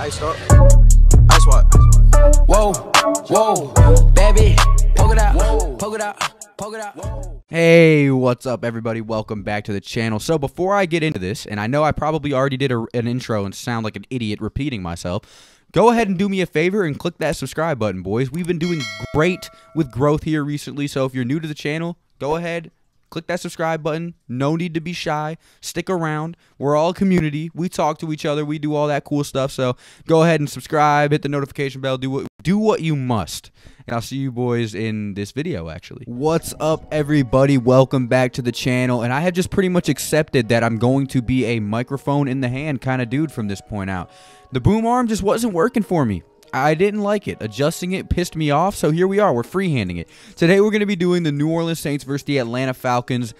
Ice stop. Ice what? Whoa, whoa, baby, poke it out, poke it out, poke it out. Hey, what's up, everybody? Welcome back to the channel. So, before I get into this, and I know I probably already did a, an intro and sound like an idiot repeating myself, go ahead and do me a favor and click that subscribe button, boys. We've been doing great with growth here recently, so if you're new to the channel, go ahead, click that subscribe button. No need to be shy. Stick around. We're all community. We talk to each other. We do all that cool stuff. So go ahead and subscribe. Hit the notification bell. Do what do what you must. And I'll see you boys in this video actually. What's up everybody? Welcome back to the channel. And I have just pretty much accepted that I'm going to be a microphone in the hand kind of dude from this point out. The boom arm just wasn't working for me. I didn't like it. Adjusting it pissed me off, so here we are. We're freehanding it. Today we're going to be doing the New Orleans Saints versus the Atlanta Falcons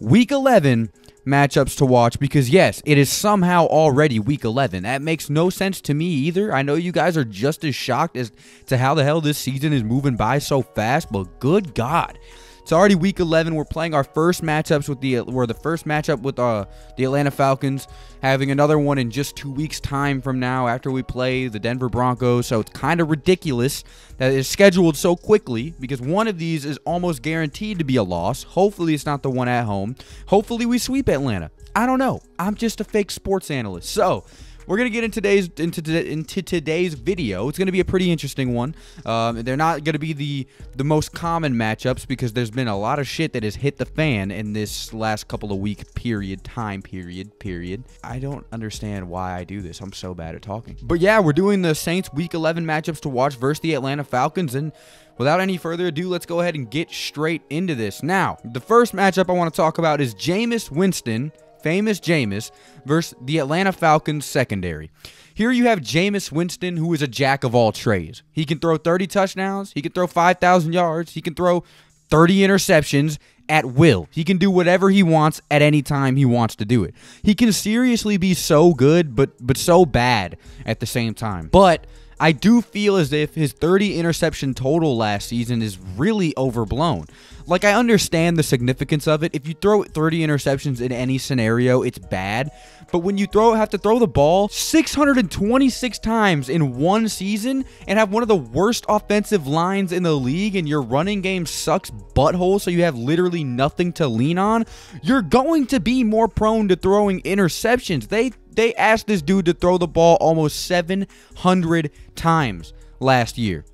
Week 11 matchups to watch because yes, it is somehow already week 11. That makes no sense to me either. I know you guys are just as shocked as to how the hell this season is moving by so fast, but good god. It's already week 11. We're playing our first matchups with the we're the first matchup with uh, the Atlanta Falcons, having another one in just two weeks' time from now after we play the Denver Broncos. So it's kind of ridiculous that it's scheduled so quickly because one of these is almost guaranteed to be a loss. Hopefully, it's not the one at home. Hopefully, we sweep Atlanta. I don't know. I'm just a fake sports analyst. So we're gonna get into today's into into today's video. It's gonna be a pretty interesting one. Um, they're not gonna be the the most common matchups because there's been a lot of shit that has hit the fan in this last couple of week period, time period, period. I don't understand why I do this. I'm so bad at talking. But yeah, we're doing the Saints Week 11 matchups to watch versus the Atlanta Falcons and. Without any further ado, let's go ahead and get straight into this. Now, the first matchup I want to talk about is Jameis Winston famous Jameis versus the Atlanta Falcons secondary. Here you have Jameis Winston, who is a jack of all trades. He can throw 30 touchdowns, he can throw 5,000 yards, he can throw 30 interceptions at will. He can do whatever he wants at any time he wants to do it. He can seriously be so good, but but so bad at the same time. But I do feel as if his 30 interception total last season is really overblown. Like, I understand the significance of it. If you throw 30 interceptions in any scenario, it's bad. But when you throw have to throw the ball 626 times in one season and have one of the worst offensive lines in the league and your running game sucks butthole so you have literally nothing to lean on, you're going to be more prone to throwing interceptions. They they asked this dude to throw the ball almost 700 times last year.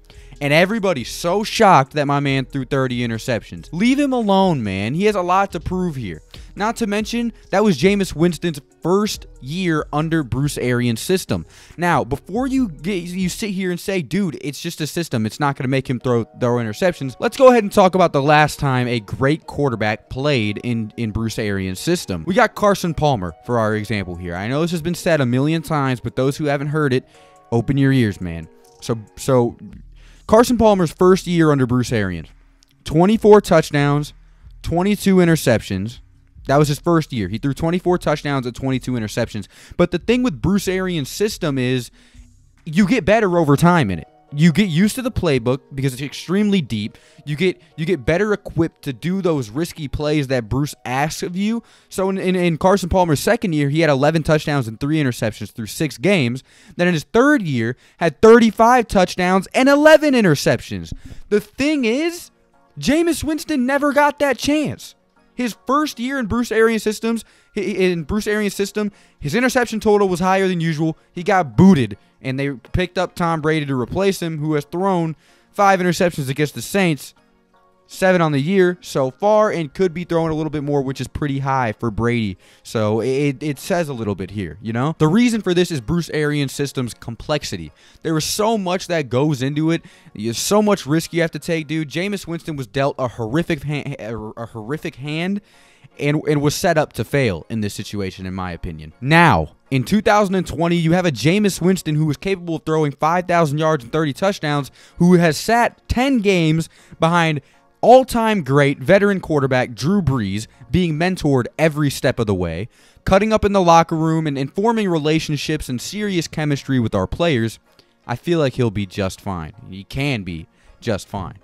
And everybody's so shocked that my man threw 30 interceptions. Leave him alone, man. He has a lot to prove here. Not to mention, that was Jameis Winston's first year under Bruce Arians' system. Now, before you get, you sit here and say, dude, it's just a system. It's not going to make him throw throw interceptions. Let's go ahead and talk about the last time a great quarterback played in, in Bruce Arians' system. We got Carson Palmer for our example here. I know this has been said a million times, but those who haven't heard it, open your ears, man. So, so Carson Palmer's first year under Bruce Arians 24 touchdowns, 22 interceptions. That was his first year. He threw 24 touchdowns and 22 interceptions. But the thing with Bruce Arians' system is you get better over time in it you get used to the playbook because it's extremely deep. You get you get better equipped to do those risky plays that Bruce asks of you. So in, in, in, Carson Palmer's second year, he had 11 touchdowns and three interceptions through six games. Then in his third year, had 35 touchdowns and 11 interceptions. The thing is, Jameis Winston never got that chance. His first year in Bruce Arians systems, in Bruce Arians system, his interception total was higher than usual. He got booted and they picked up Tom Brady to replace him, who has thrown five interceptions against the Saints, seven on the year so far, and could be throwing a little bit more, which is pretty high for Brady. So it, it says a little bit here, you know? The reason for this is Bruce Arians' system's complexity. There is so much that goes into it. There's so much risk you have to take, dude. Jameis Winston was dealt a horrific, ha- a horrific hand and, and was set up to fail in this situation, in my opinion. Now, in 2020, you have a Jameis Winston who is capable of throwing 5,000 yards and 30 touchdowns, who has sat 10 games behind all time great veteran quarterback Drew Brees, being mentored every step of the way, cutting up in the locker room and, and forming relationships and serious chemistry with our players. I feel like he'll be just fine. He can be just fine.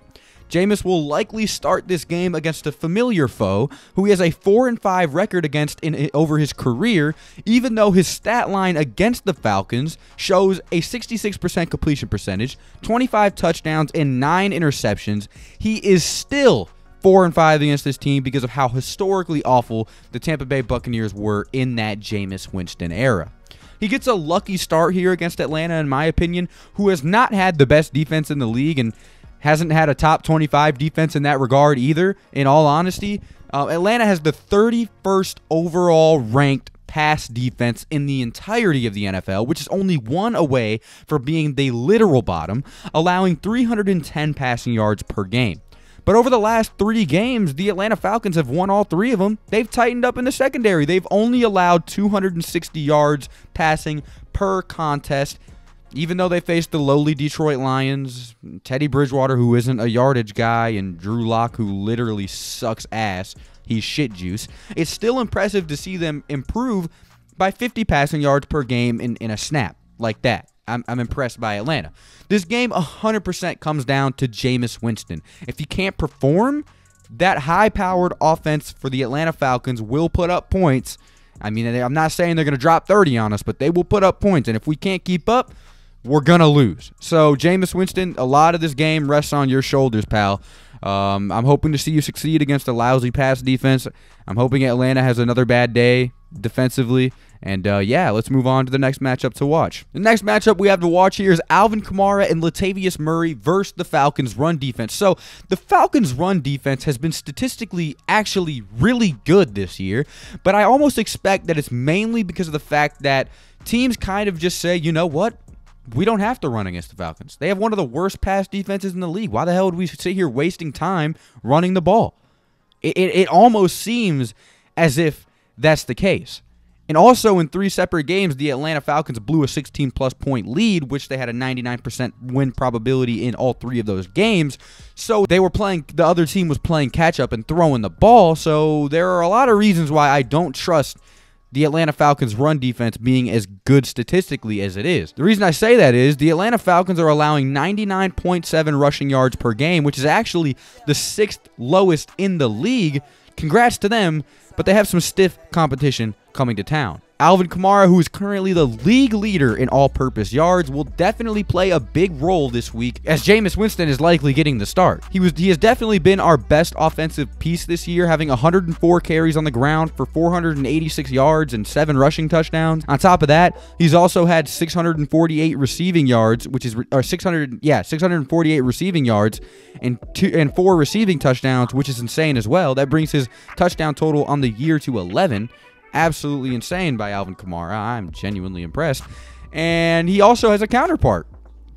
Jameis will likely start this game against a familiar foe who he has a 4 and 5 record against in over his career, even though his stat line against the Falcons shows a 66% completion percentage, 25 touchdowns and 9 interceptions. He is still 4 and 5 against this team because of how historically awful the Tampa Bay Buccaneers were in that Jameis Winston era. He gets a lucky start here against Atlanta, in my opinion, who has not had the best defense in the league and hasn't had a top 25 defense in that regard either, in all honesty. Uh, Atlanta has the 31st overall ranked pass defense in the entirety of the NFL, which is only one away from being the literal bottom, allowing 310 passing yards per game. But over the last three games, the Atlanta Falcons have won all three of them. They've tightened up in the secondary. They've only allowed 260 yards passing per contest, even though they faced the lowly Detroit Lions, Teddy Bridgewater, who isn't a yardage guy, and Drew Lock, who literally sucks ass. He's shit juice. It's still impressive to see them improve by 50 passing yards per game in, in a snap like that. I'm, I'm impressed by Atlanta. This game 100% comes down to Jameis Winston. If he can't perform, that high powered offense for the Atlanta Falcons will put up points. I mean, I'm not saying they're going to drop 30 on us, but they will put up points. And if we can't keep up, we're going to lose. So, Jameis Winston, a lot of this game rests on your shoulders, pal. Um, I'm hoping to see you succeed against a lousy pass defense. I'm hoping Atlanta has another bad day defensively. And uh, yeah, let's move on to the next matchup to watch. The next matchup we have to watch here is Alvin Kamara and Latavius Murray versus the Falcons' run defense. So the Falcons' run defense has been statistically actually really good this year, but I almost expect that it's mainly because of the fact that teams kind of just say, you know what? We don't have to run against the Falcons. They have one of the worst pass defenses in the league. Why the hell would we sit here wasting time running the ball? It, it, it almost seems as if that's the case. And also in three separate games, the Atlanta Falcons blew a 16 plus point lead, which they had a 99% win probability in all three of those games. So they were playing, the other team was playing catch up and throwing the ball. So there are a lot of reasons why I don't trust the Atlanta Falcons' run defense being as good statistically as it is. The reason I say that is the Atlanta Falcons are allowing 99.7 rushing yards per game, which is actually the sixth lowest in the league. Congrats to them, but they have some stiff competition coming to town. Alvin Kamara, who is currently the league leader in all purpose yards, will definitely play a big role this week as Jameis Winston is likely getting the start. He was he has definitely been our best offensive piece this year, having 104 carries on the ground for 486 yards and 7 rushing touchdowns. On top of that, he's also had 648 receiving yards, which is or 600 yeah, 648 receiving yards and two and 4 receiving touchdowns, which is insane as well. That brings his touchdown total on the year to 11 absolutely insane by Alvin Kamara. I'm genuinely impressed. And he also has a counterpart.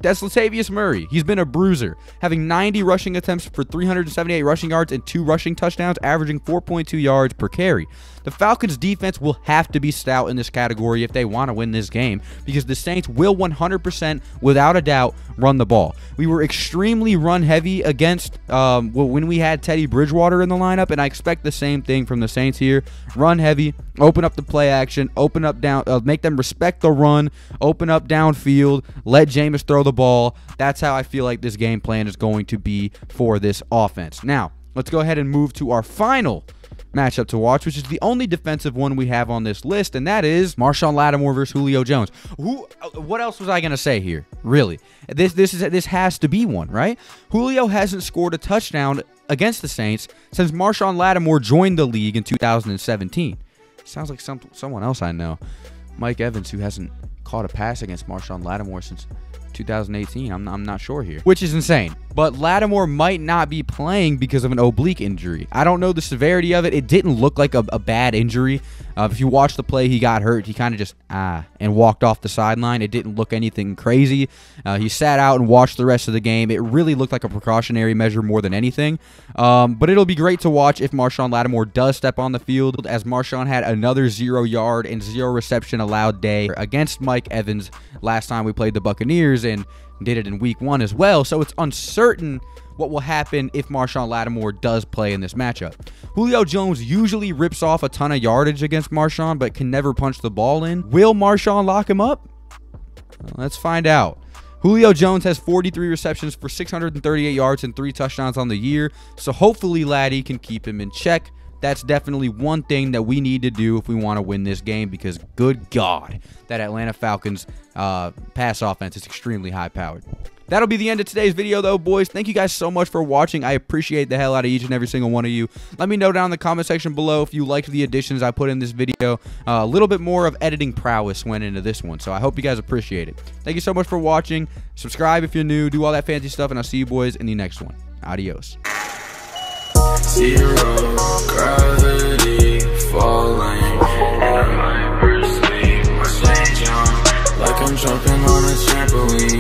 That's Latavius Murray. He's been a bruiser, having 90 rushing attempts for 378 rushing yards and two rushing touchdowns, averaging 4.2 yards per carry. The Falcons' defense will have to be stout in this category if they want to win this game because the Saints will 100%, without a doubt, run the ball. We were extremely run heavy against um, when we had Teddy Bridgewater in the lineup, and I expect the same thing from the Saints here. Run heavy, open up the play action, open up down, uh, make them respect the run, open up downfield, let Jameis throw the ball. That's how I feel like this game plan is going to be for this offense. Now, let's go ahead and move to our final matchup to watch, which is the only defensive one we have on this list, and that is Marshon Lattimore versus Julio Jones. Who? Uh, what else was I gonna say here? Really, this this is this has to be one, right? Julio hasn't scored a touchdown against the Saints since Marshon Lattimore joined the league in 2017. Sounds like some someone else I know, Mike Evans, who hasn't caught a pass against Marshon Lattimore since 2018. I'm, I'm not sure here, which is insane. But Lattimore might not be playing because of an oblique injury. I don't know the severity of it. It didn't look like a, a bad injury. Uh, if you watch the play, he got hurt. He kind of just ah and walked off the sideline. It didn't look anything crazy. Uh, he sat out and watched the rest of the game. It really looked like a precautionary measure more than anything. Um, but it'll be great to watch if Marshon Lattimore does step on the field, as Marshon had another zero yard and zero reception allowed day against Mike Evans last time we played the Buccaneers and did it in week one as well. So it's uncertain what will happen if Marshon Lattimore does play in this matchup. Julio Jones usually rips off a ton of yardage against Marshon, but can never punch the ball in. Will Marshon lock him up? Let's find out. Julio Jones has 43 receptions for 638 yards and three touchdowns on the year. So hopefully Laddie can keep him in check. That's definitely one thing that we need to do if we want to win this game because good God, that Atlanta Falcons uh, pass offense is extremely high powered. That'll be the end of today's video, though, boys. Thank you guys so much for watching. I appreciate the hell out of each and every single one of you. Let me know down in the comment section below if you liked the additions I put in this video. Uh, a little bit more of editing prowess went into this one, so I hope you guys appreciate it. Thank you so much for watching. Subscribe if you're new. Do all that fancy stuff, and I'll see you boys in the next one. Adios. Zero gravity falling like I'm jumping on a trampoline.